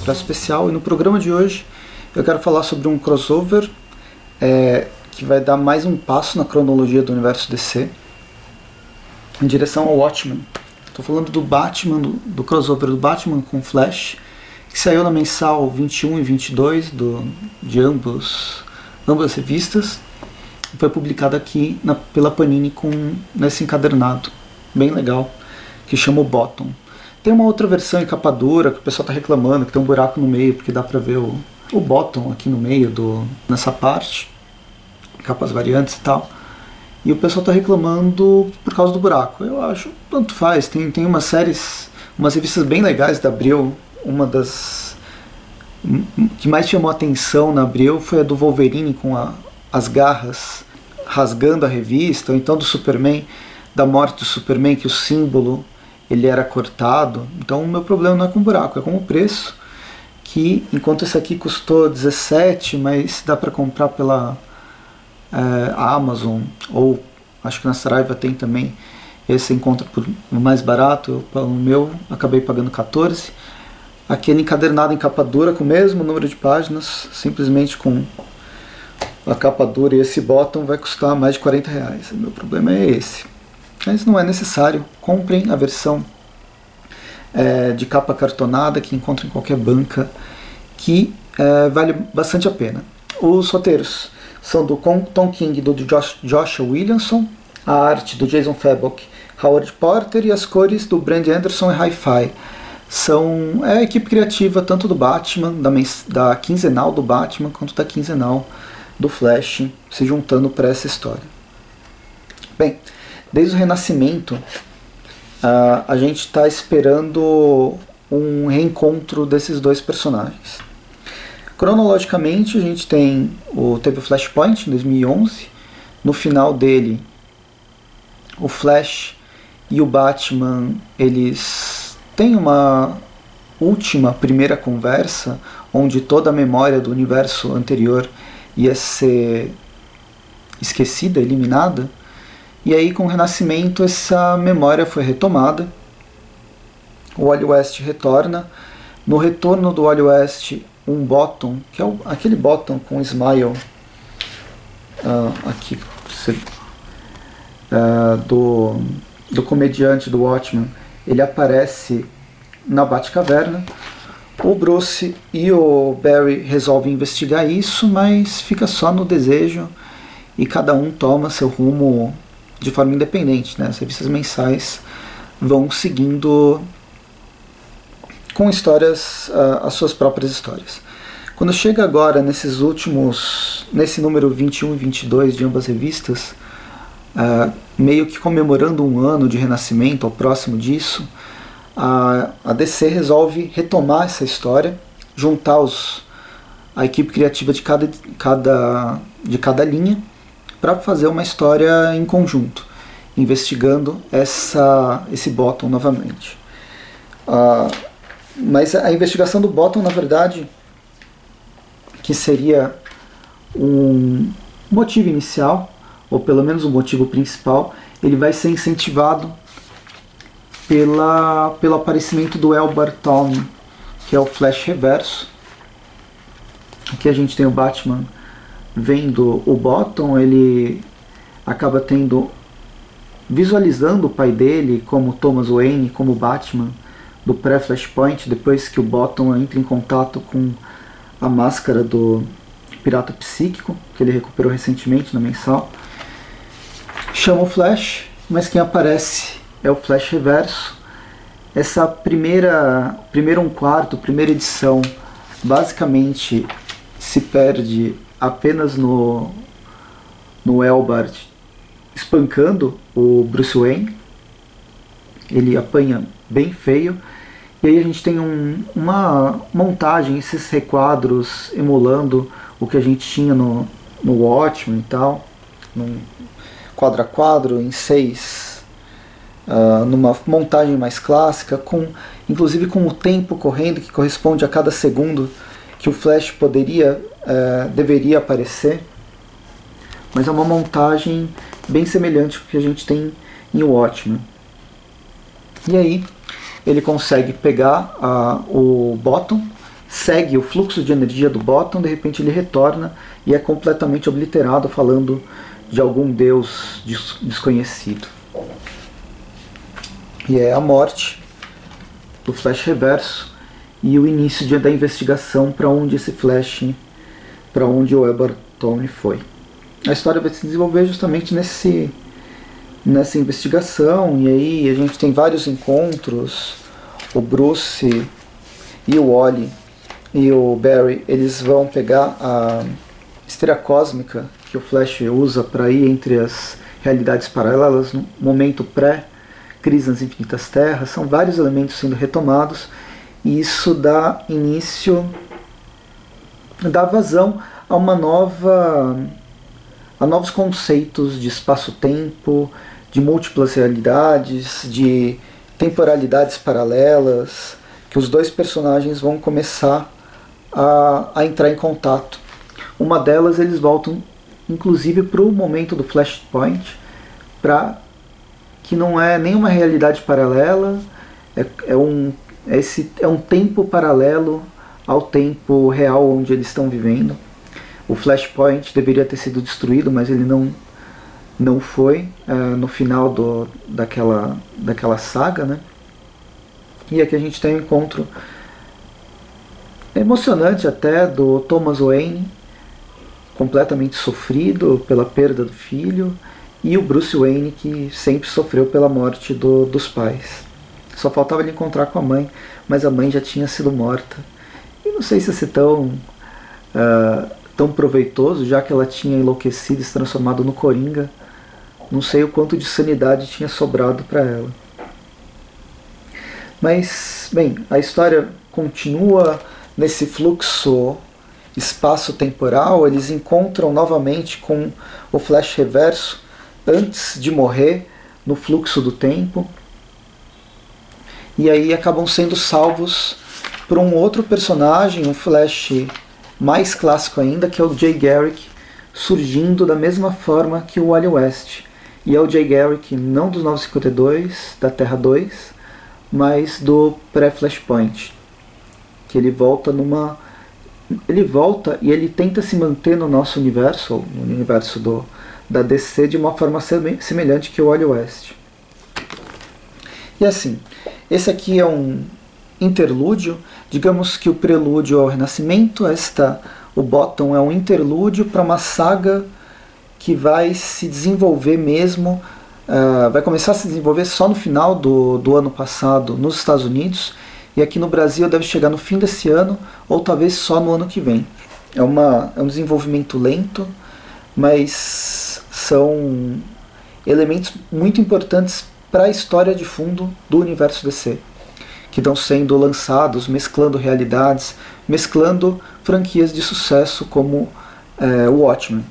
Expresso Especial e no programa de hoje eu quero falar sobre um crossover é, que vai dar mais um passo na cronologia do universo DC em direção ao Watchmen. Estou falando do Batman, do, do, crossover do Batman com Flash, que saiu na mensal 21 e 22 do, de ambos, ambas revistas. Foi publicado aqui na, pela Panini com, nesse encadernado, bem legal, que chama o Bottom. Tem uma outra versão em capa dura que o pessoal está reclamando, que tem um buraco no meio, porque dá para ver o, o bottom aqui no meio, do, nessa parte, capas variantes e tal. E o pessoal está reclamando por causa do buraco. Eu acho, tanto faz. Tem, tem umas séries, umas revistas bem legais da Abril. Uma das que mais chamou atenção na Abril foi a do Wolverine com a, as garras rasgando a revista, ou então do Superman, da morte do Superman, que o símbolo ele era cortado. Então o meu problema não é com o buraco, é com o preço. Que enquanto esse aqui custou 17, mas dá para comprar pela é, Amazon ou acho que na Saraiva tem também. Esse encontra por mais barato. O meu acabei pagando 14. Aquele encadernado em capa dura com o mesmo número de páginas, simplesmente com a capa dura e esse bottom vai custar mais de 40 reais. O meu problema é esse. Mas não é necessário. Comprem a versão é, de capa cartonada que encontra em qualquer banca, que é, vale bastante a pena. Os roteiros são do Tom King e do Josh, Joshua Williamson, a arte do Jason Fabok, Howard Porter e as cores do Brand Anderson e Hi-Fi. São é a equipe criativa tanto do Batman, da, da quinzenal do Batman, quanto da quinzenal do Flash, se juntando para essa história. Bem, desde o Renascimento, uh, a gente está esperando um reencontro desses dois personagens. Cronologicamente, a gente tem o teve o Flashpoint em 2011. No final dele, o Flash e o Batman eles têm uma última primeira conversa onde toda a memória do universo anterior ia ser esquecida, eliminada. E aí, com o Renascimento, essa memória foi retomada. O Wally West retorna. No retorno do Wally West, um bottom, que é o, aquele bottom com smile uh, aqui uh, do, do comediante do Watchman, ele aparece na Batcaverna. O Bruce e o Barry resolvem investigar isso, mas fica só no desejo e cada um toma seu rumo de forma independente. Né? As revistas mensais vão seguindo com histórias, uh, as suas próprias histórias. Quando chega agora nesses últimos, nesse número 21 e 22 de ambas revistas, uh, meio que comemorando um ano de renascimento, ao próximo disso, a, a DC resolve retomar essa história, juntar os, a equipe criativa de cada, cada, de cada linha para fazer uma história em conjunto, investigando essa, esse Bottom novamente. Uh, mas a investigação do Bottom, na verdade, que seria um motivo inicial, ou pelo menos o motivo principal, ele vai ser incentivado pela, pelo aparecimento do Elbar Tom, que é o Flash Reverso. Aqui a gente tem o Batman vendo o Bottom, ele acaba tendo visualizando o pai dele como Thomas Wayne, como Batman do pré-Flashpoint, depois que o Bottom entra em contato com a máscara do Pirata Psíquico, que ele recuperou recentemente na mensal. Chama o Flash, mas quem aparece é o Flash Reverso. Essa primeira, primeiro um quarto, primeira edição, basicamente se perde apenas no, no Elbart espancando o Bruce Wayne. Ele apanha bem feio. E aí a gente tem um, uma montagem, esses requadros emulando o que a gente tinha no, no Watchmen e tal, num quadro a quadro, em seis, uh, numa montagem mais clássica, com inclusive com o tempo correndo que corresponde a cada segundo que o Flash poderia, uh, deveria aparecer. Mas é uma montagem bem semelhante ao que a gente tem em Watchmen. E aí ele consegue pegar uh, o Bottom, segue o fluxo de energia do Bottom, de repente ele retorna e é completamente obliterado, falando de algum deus desconhecido. E é a morte do Flash Reverso e o início da investigação para onde esse Flash, para onde o Eberton foi. A história vai se desenvolver justamente nesse nessa investigação e aí a gente tem vários encontros. O Bruce e o Wally e o Barry eles vão pegar a esteira cósmica que o Flash usa para ir entre as realidades paralelas no momento pré crise nas infinitas terras são vários elementos sendo retomados e isso dá início dá vazão a uma nova a novos conceitos de espaço-tempo de múltiplas realidades de temporalidades paralelas que os dois personagens vão começar a, a entrar em contato. Uma delas eles voltam inclusive para o momento do Flashpoint, para que não é nenhuma realidade paralela, é, é, um, é, esse, é um tempo paralelo ao tempo real onde eles estão vivendo. O Flashpoint deveria ter sido destruído, mas ele não, não foi é, no final do, daquela, daquela saga. Né? E aqui a gente tem um encontro emocionante até do Thomas Wayne, completamente sofrido pela perda do filho, e o Bruce Wayne que sempre sofreu pela morte do, dos pais. Só faltava ele encontrar com a mãe, mas a mãe já tinha sido morta. E não sei se ia ser tão, uh, tão proveitoso, já que ela tinha enlouquecido e se transformado no Coringa. Não sei o quanto de sanidade tinha sobrado para ela. Mas, bem, a história continua nesse fluxo espaço-temporal, eles encontram novamente com o flash reverso antes de morrer no fluxo do tempo. E aí acabam sendo salvos por um outro personagem, um flash mais clássico ainda, que é o Jay Garrick, surgindo da mesma forma que o Wally West. E é o Jay Garrick não dos 952, da Terra 2, mas do pré-Flashpoint que ele volta numa ele volta e ele tenta se manter no nosso universo, no universo do, da DC, de uma forma semelhante que o Wally West. E assim, esse aqui é um interlúdio, digamos que o prelúdio ao Renascimento, esta, o Bottom é um interlúdio para uma saga que vai se desenvolver mesmo, uh, vai começar a se desenvolver só no final do, do ano passado nos Estados Unidos e aqui no Brasil deve chegar no fim desse ano ou talvez só no ano que vem. É, uma, é um desenvolvimento lento, mas são elementos muito importantes para a história de fundo do universo DC, que estão sendo lançados, mesclando realidades, mesclando franquias de sucesso como é, o Watchmen.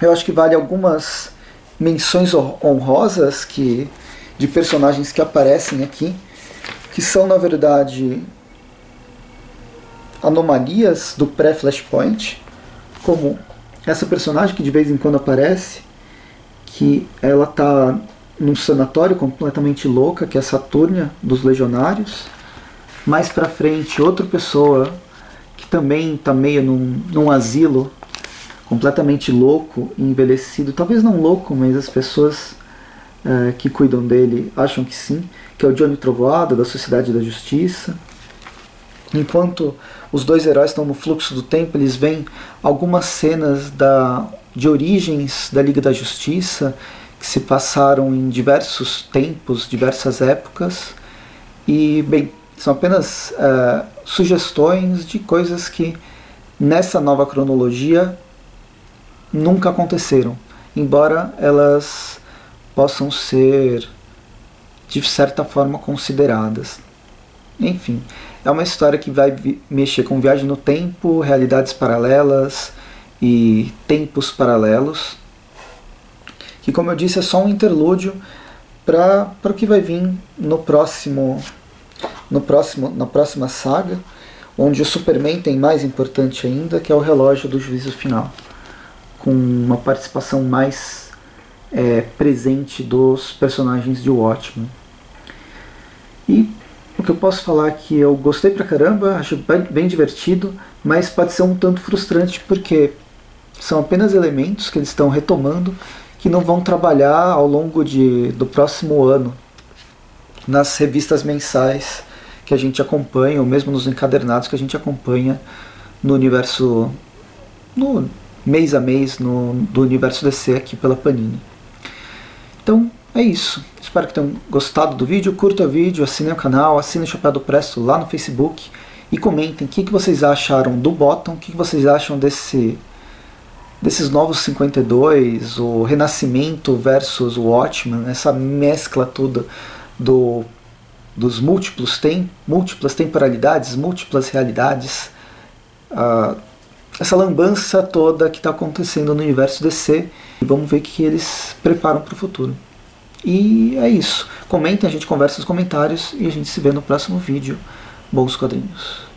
Eu acho que vale algumas menções honrosas que, de personagens que aparecem aqui que são na verdade anomalias do pré-Flashpoint, como essa personagem que de vez em quando aparece, que ela tá num sanatório completamente louca, que é Saturnia dos Legionários. Mais pra frente, outra pessoa que também tá meio num, num asilo, completamente louco envelhecido. Talvez não louco, mas as pessoas é, que cuidam dele acham que sim, que é o Johnny Trovoada, da Sociedade da Justiça. Enquanto os dois heróis estão no fluxo do tempo, eles veem algumas cenas da, de origens da Liga da Justiça que se passaram em diversos tempos, diversas épocas. E, bem, são apenas é, sugestões de coisas que nessa nova cronologia nunca aconteceram, embora elas possam ser de certa forma consideradas. Enfim, é uma história que vai mexer com viagem no tempo, realidades paralelas e tempos paralelos. Que, como eu disse, é só um interlúdio para o que vai vir no próximo, no próximo, na próxima saga, onde o Superman tem mais importante ainda, que é o relógio do juízo final, com uma participação mais é, presente dos personagens de Watchmen. E O que eu posso falar é que eu gostei pra caramba, acho bem, bem divertido, mas pode ser um tanto frustrante porque são apenas elementos que eles estão retomando que não vão trabalhar ao longo de, do próximo ano nas revistas mensais que a gente acompanha, ou mesmo nos encadernados que a gente acompanha no universo, no mês a mês, no, do universo DC aqui pela Panini. Então é isso. Espero que tenham gostado do vídeo. Curta o vídeo, assine o canal, assine o Chapéu do Presto lá no Facebook e comentem o que, que vocês acharam do Bottom, o que, que vocês acham desse desses novos 52, o Renascimento versus o Watchmen, essa mescla toda do, dos múltiplos tem múltiplas temporalidades, múltiplas realidades, uh, essa lambança toda que está acontecendo no universo DC e vamos ver o que eles preparam para o futuro. E é isso. Comentem, a gente conversa nos comentários e a gente se vê no próximo vídeo. Bons quadrinhos.